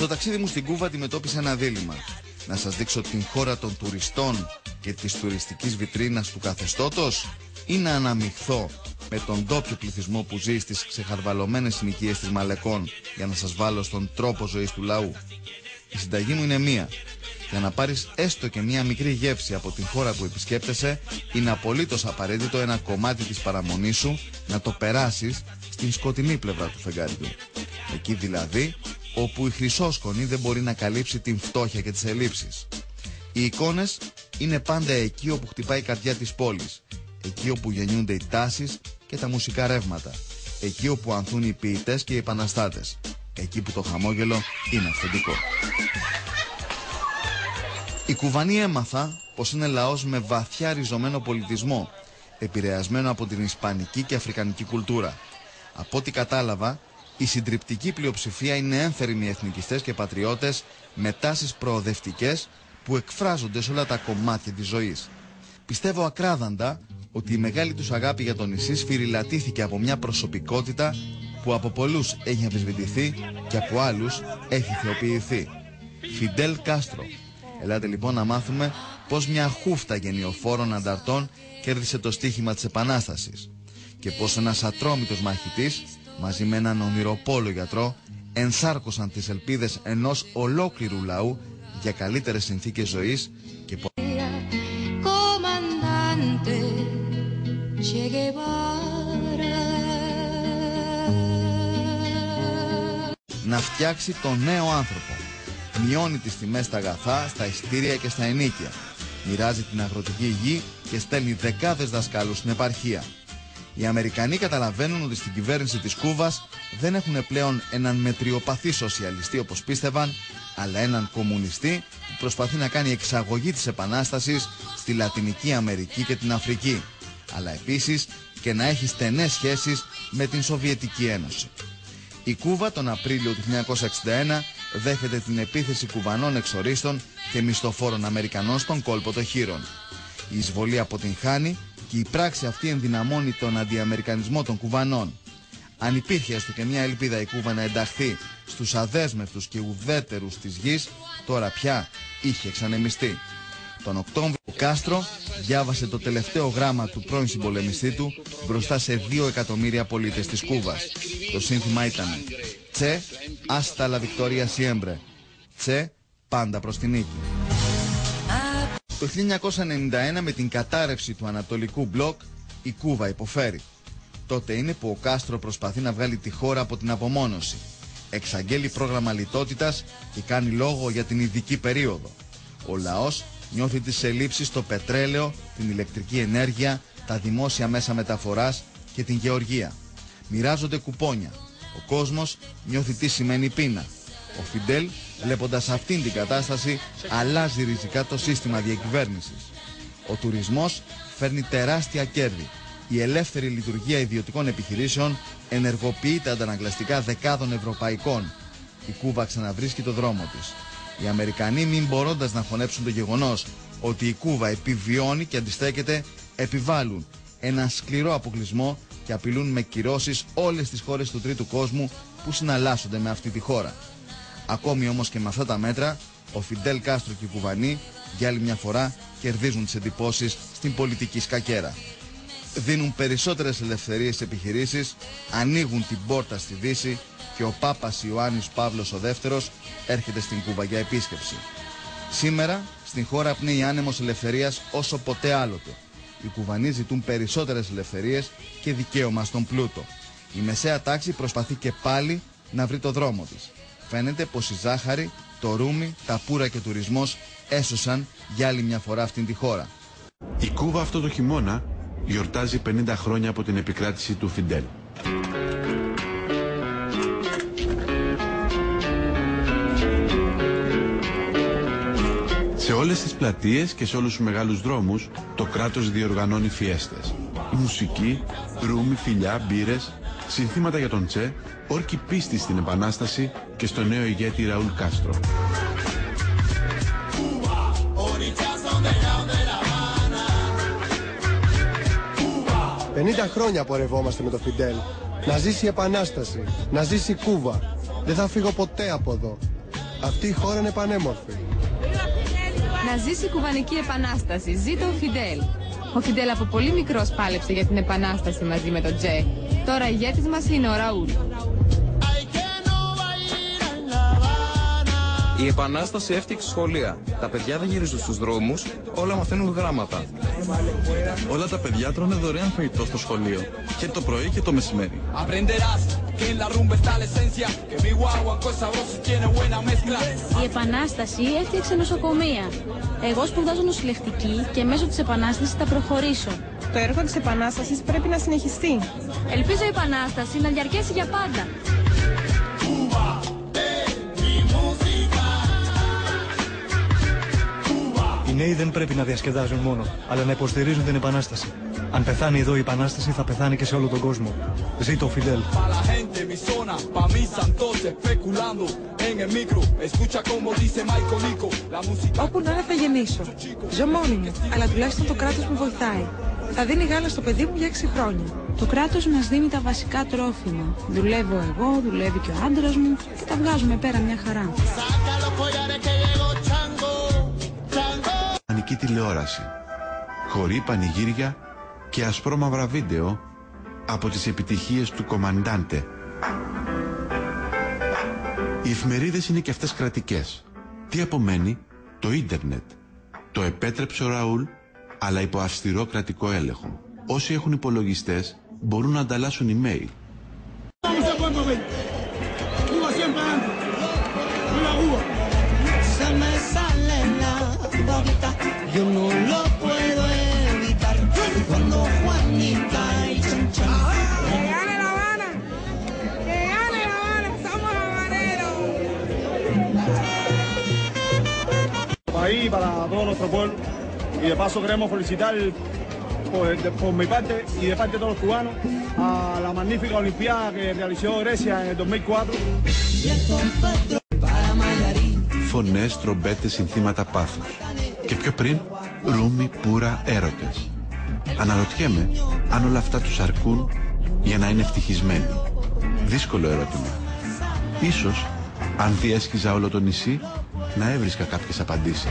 Στο ταξίδι μου στην Κούβα αντιμετώπισα ένα δίλημα. Να σας δείξω την χώρα των τουριστών και της τουριστικής βιτρίνας του καθεστώτος ή να αναμειχθώ με τον ντόπιο πληθυσμό που ζει στις ξεχαρβαλωμένες συνοικίες της Μαλεκών για να σας βάλω στον τρόπο ζωής του λαού. Η συνταγή μου είναι μία. Για να πάρεις έστω και μία μικρή γεύση από την χώρα που επισκέπτεσαι, είναι απολύτως απαραίτητο ένα κομμάτι της παραμονής σου να το περάσεις στην σκοτεινή πλευρά του φεγγαριού. Εκεί δηλαδή όπου η χρυσόσκονη δεν μπορεί να καλύψει την φτώχεια και τις ελλείψεις. Οι εικόνες είναι πάντα εκεί όπου χτυπάει η καρδιά της πόλης, εκεί όπου γεννιούνται οι τάσεις και τα μουσικά ρεύματα, εκεί όπου ανθούν οι ποιητές και οι επαναστάτες, εκεί που το χαμόγελο είναι αυθεντικό. Η Κουβανή έμαθα πως είναι λαός με βαθιά ριζωμένο πολιτισμό, επηρεασμένο από την ισπανική και αφρικανική κουλτούρα. Από ό,τι κατάλαβα, η συντριπτική πλειοψηφία είναι ένθερμοι εθνικιστές και πατριώτες με τάσεις προοδευτικές που εκφράζονται σε όλα τα κομμάτια της ζωής. Πιστεύω ακράδαντα ότι η μεγάλη τους αγάπη για τον νησί σφυριλατήθηκε από μια προσωπικότητα που από πολλούς έχει αμφισβητηθεί και από άλλους έχει θεοποιηθεί. Φιντέλ Κάστρο. Ελάτε λοιπόν να μάθουμε πως μια χούφτα γενιοφόρων ανταρτών κέρδισε το στίχημα της Επανάστασης και πως ένας ατρόμητος μαχητής μαζί με έναν ονειροπόλο γιατρό ενσάρκωσαν τις ελπίδες ενός ολόκληρου λαού για καλύτερες συνθήκες ζωής και να φτιάξει τον νέο άνθρωπο. Μειώνει τις τιμές στα αγαθά, στα ειστήρια και στα ενίκια. Μοιράζει την αγροτική γη και στέλνει δεκάδες δασκάλους στην επαρχία. Οι Αμερικανοί καταλαβαίνουν ότι στην κυβέρνηση της Κούβας δεν έχουν πλέον έναν μετριοπαθή σοσιαλιστή όπως πίστευαν, αλλά έναν κομμουνιστή που προσπαθεί να κάνει εξαγωγή της Επανάστασης στη Λατινική Αμερική και την Αφρική, αλλά επίσης και να έχει στενές σχέσεις με την Σοβιετική Ένωση. Η Κούβα τον Απρίλιο του 1961 δέχεται την επίθεση κουβανών εξορίστων και μισθοφόρων Αμερικανών στον κόλπο των χείρων. Η εισβολή αποτυγχάνει και η πράξη αυτή ενδυναμώνει τον αντιαμερικανισμό των Κουβανών. Αν υπήρχε έστω και μια ελπίδα η Κούβα να ενταχθεί στους αδέσμευτους και ουδέτερους της γης, τώρα πια είχε εξανεμιστεί. Τον Οκτώβριο ο Κάστρο διάβασε το τελευταίο γράμμα του πρώην συμπολεμιστή του μπροστά σε δύο εκατομμύρια πολίτες της Κούβας. Το σύνθημα ήταν «Τσε, άστα la victoria siempre». «Τσε, πάντα προς την νίκη». Το 1991 με την κατάρρευση του Ανατολικού Μπλοκ η Κούβα υποφέρει. Τότε είναι που ο Κάστρο προσπαθεί να βγάλει τη χώρα από την απομόνωση. Εξαγγέλει πρόγραμμα λιτότητας και κάνει λόγο για την ειδική περίοδο. Ο λαός νιώθει τις ελλείψεις στο πετρέλαιο, την ηλεκτρική ενέργεια, τα δημόσια μέσα μεταφοράς και την γεωργία. Μοιράζονται κουπόνια. Ο κόσμος νιώθει τι σημαίνει πείνα. Ο Φιντέλ, βλέποντας αυτήν την κατάσταση, αλλάζει ριζικά το σύστημα διακυβέρνησης. Ο τουρισμός φέρνει τεράστια κέρδη. Η ελεύθερη λειτουργία ιδιωτικών επιχειρήσεων ενεργοποιεί τα αντανακλαστικά δεκάδων ευρωπαϊκών. Η Κούβα ξαναβρίσκει το δρόμο της. Οι Αμερικανοί μην μπορώντας να χωνέψουν το γεγονός ότι η Κούβα επιβιώνει και αντιστέκεται, επιβάλλουν ένα σκληρό αποκλεισμό και απειλούν με κυρώσεις όλες τις χώρες του τρίτου κόσμου που συναλλάσσονται με αυτή τη χώρα. Ακόμη όμως και με αυτά τα μέτρα, ο Φιντέλ Κάστρο και οι Κουβανοί για άλλη μια φορά κερδίζουν τις εντυπώσεις στην πολιτική σκακέρα. Δίνουν περισσότερες ελευθερίες επιχειρήσεις, ανοίγουν την πόρτα στη Δύση και ο Πάπας Ιωάννης Παύλος ο Δεύτερος έρχεται στην Κούβα για επίσκεψη. Σήμερα στην χώρα πνέει άνεμος ελευθερίας όσο ποτέ άλλοτε. Οι Κουβανοί ζητούν περισσότερες ελευθερίες και δικαίωμα στον πλούτο. Η μεσαία τάξη προσπαθεί και πάλι να βρει το δρόμο της φαίνεται πως η ζάχαρη, το ρούμι, τα πουρα και ο τουρισμός έσωσαν για άλλη μια φορά αυτήν τη χώρα. Η Κούβα αυτό το χειμώνα γιορτάζει 50 χρόνια από την επικράτηση του Φιντέλ. Σε όλες τις πλατείες και σε όλους τους μεγάλους δρόμους το κράτος διοργανώνει φιέστες. Μουσική, ρούμι, φιλιά, μπύρες, συνθήματα για τον Τσε, όρκη πίστη στην Επανάσταση και στο νέο ηγέτη Ραούλ Κάστρο. «50 χρόνια πορευόμαστε με το Φιντέλ. Να ζήσει η Επανάσταση, να ζήσει η Κούβα. Δεν θα φύγω ποτέ από εδώ. Αυτή η χώρα είναι πανέμορφη. Να ζήσει η κουβανική επανάσταση. Ζήτω ο Φιντέλ. Ο Φιντέλ από πολύ μικρός πάλεψε για την επανάσταση μαζί με τον Τζε. Τώρα ηγέτης μας είναι ο Ραούλ. Η Επανάσταση έφτιαξε σχολεία. Τα παιδιά δεν γυρίζουν στους δρόμους, όλα μαθαίνουν γράμματα. Όλα τα παιδιά τρώνε δωρεάν φαγητό στο σχολείο. Και το πρωί και το μεσημέρι. Η Επανάσταση έφτιαξε νοσοκομεία. Εγώ σπουδάζω νοσηλευτική και μέσω της Επανάστασης θα προχωρήσω. Το έργο της Επανάστασης πρέπει να συνεχιστεί. Ελπίζω η Επανάσταση να διαρκέσει για πάντα. Οι νέοι δεν πρέπει να διασκεδάζουν μόνο, αλλά να υποστηρίζουν την Επανάσταση. Αν πεθάνει εδώ η Επανάσταση, θα πεθάνει και σε όλο τον κόσμο. Ζήτω ο Φιντέλ. Όπου να είναι θα γεννήσω. Ζω μόνη μου, αλλά τουλάχιστον το κράτος με βοηθάει. Θα δίνει γάλα στο παιδί μου για 6 χρόνια. Το κράτος μας δίνει τα βασικά τρόφιμα. Δουλεύω εγώ, δουλεύει και ο άντρας μου και τα βγάζουμε πέρα μια χαρά. Ανική τηλεόραση. Χωρί πανηγύρια και ασπρόμαυρα βίντεο από τις επιτυχίες του κομμαντάντε. Οι εφημερίδες είναι και αυτές κρατικές. Τι απομένει, το ίντερνετ. Το επέτρεψε ο Ραούλ, αλλά υπό αυστηρό κρατικό έλεγχο. Όσοι έχουν υπολογιστές μπορούν να ανταλλάσσουν email. Yo no lo para todo nuestro pueblo. Y de paso queremos felicitar por, de- por mi parte y de parte de todos los cubanos a la magnífica Olimpiada que realizó Grecia en el 2004. Φωνές, τρομπέτες, συνθήματα πάθους. Και πιο πριν, ρούμι, πουρα, έρωτες. Αναρωτιέμαι αν όλα αυτά τους αρκούν για να είναι ευτυχισμένοι. Δύσκολο ερώτημα. Ίσως, αν διέσχιζα όλο το νησί, να έβρισκα κάποιες απαντήσεις.